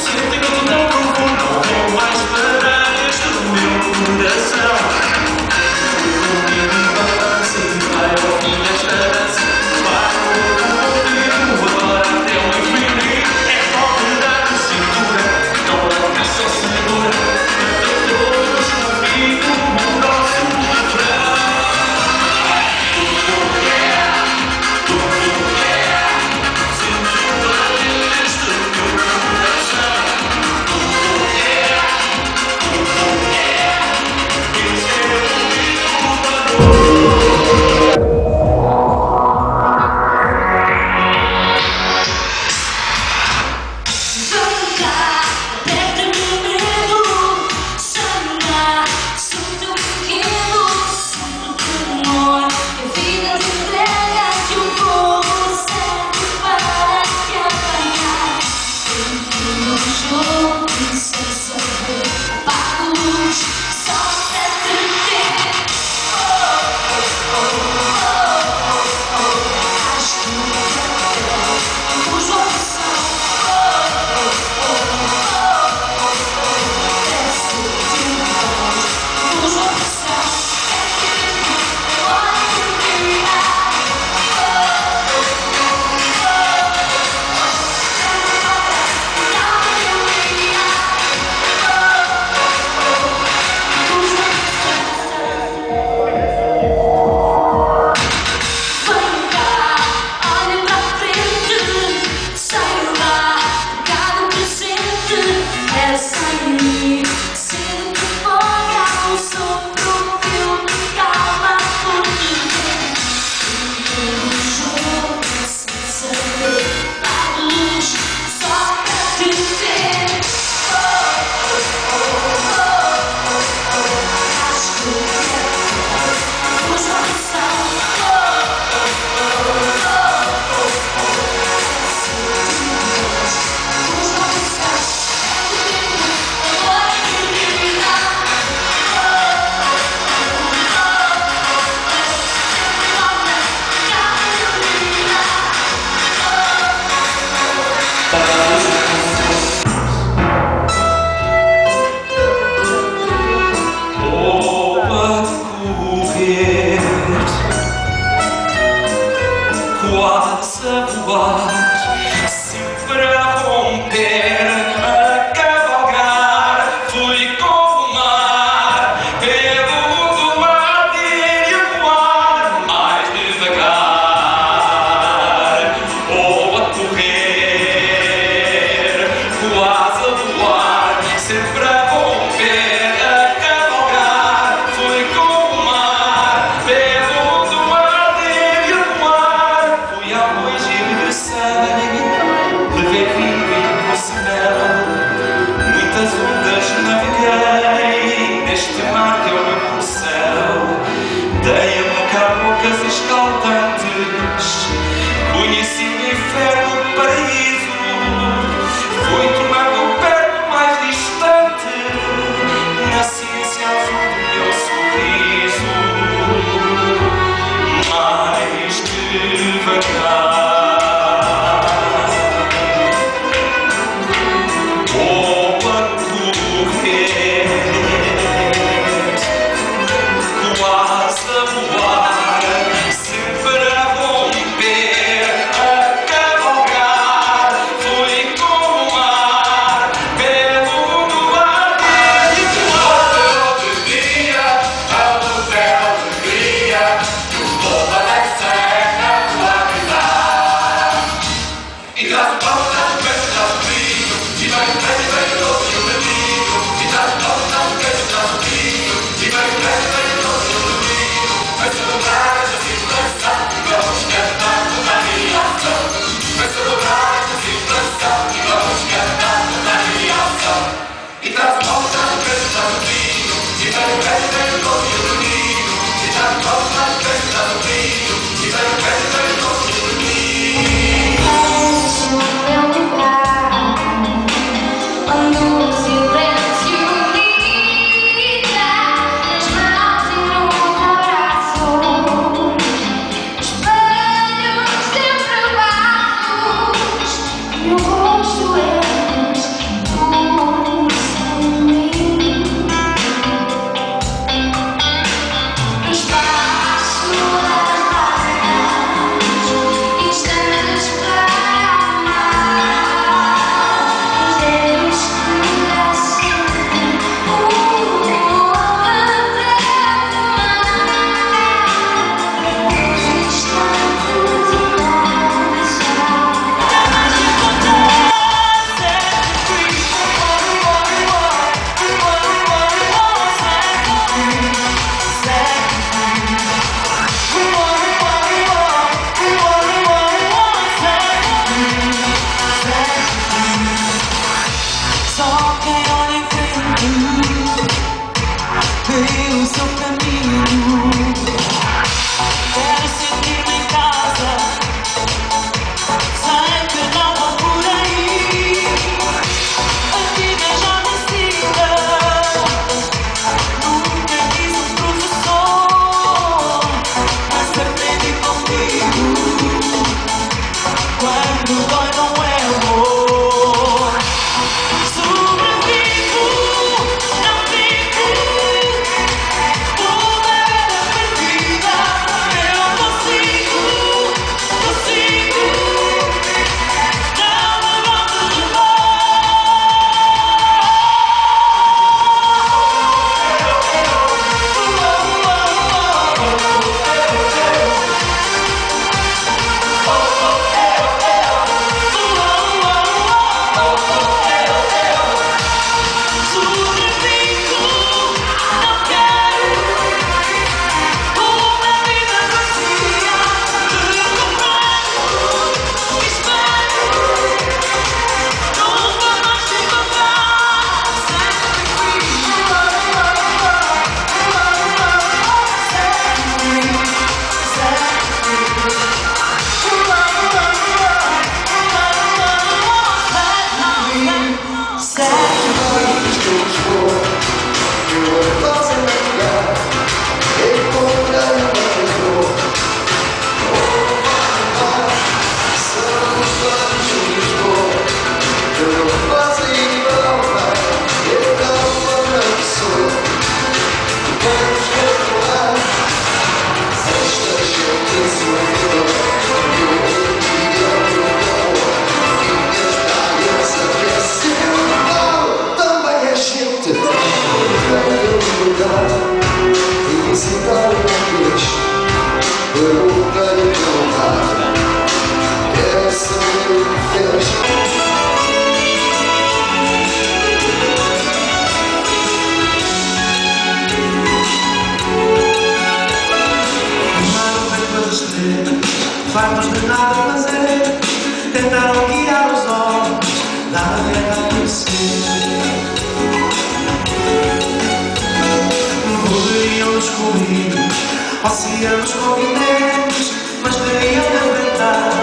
Siente que escaldantes, conheci o inferno, o anos de nada fazer Tentaram guiar os olhos da guerra crescer Rodeiam-nos com oceanos com mas teriam de enfrentar